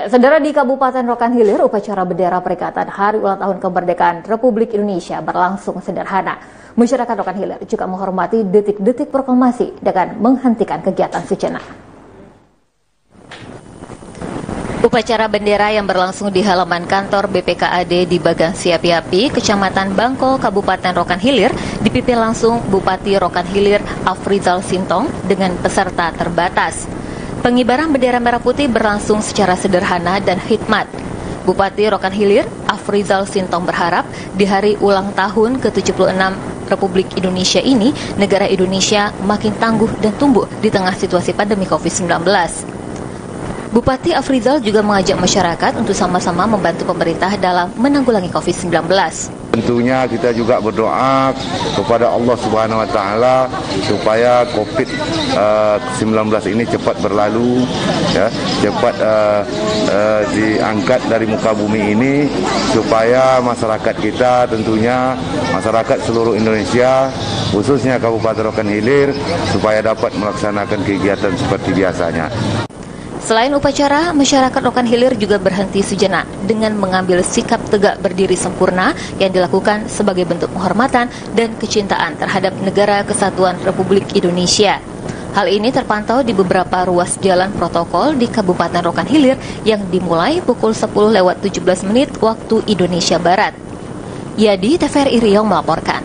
Ya, saudara di Kabupaten Rokan Hilir, upacara bendera peringatan Hari Ulang Tahun Kemerdekaan Republik Indonesia berlangsung sederhana. Masyarakat Rokan Hilir juga menghormati detik-detik proklamasi dengan menghentikan kegiatan sejenak. Upacara bendera yang berlangsung di halaman kantor BPKAD di Bagang Siapi-Api, Kecamatan Bangko, Kabupaten Rokan Hilir, dipimpin langsung Bupati Rokan Hilir Afrizal Sintong dengan peserta terbatas. Pengibaran bendera merah putih berlangsung secara sederhana dan hikmat. Bupati Rokan Hilir, Afrizal Sintong berharap di hari ulang tahun ke-76 Republik Indonesia ini, negara Indonesia makin tangguh dan tumbuh di tengah situasi pandemi COVID-19. Bupati Afrizal juga mengajak masyarakat untuk sama-sama membantu pemerintah dalam menanggulangi COVID-19. Tentunya kita juga berdoa kepada Allah Subhanahu wa taala supaya Covid-19 uh, ini cepat berlalu ya, cepat uh, uh, diangkat dari muka bumi ini supaya masyarakat kita tentunya masyarakat seluruh Indonesia khususnya Kabupaten Rokan Hilir supaya dapat melaksanakan kegiatan seperti biasanya. Selain upacara, masyarakat Rokan Hilir juga berhenti sejenak dengan mengambil sikap tegak berdiri sempurna yang dilakukan sebagai bentuk penghormatan dan kecintaan terhadap negara kesatuan Republik Indonesia. Hal ini terpantau di beberapa ruas jalan protokol di Kabupaten Rokan Hilir yang dimulai pukul 10 lewat 17 menit waktu Indonesia Barat. Yadi TVRI Riau melaporkan.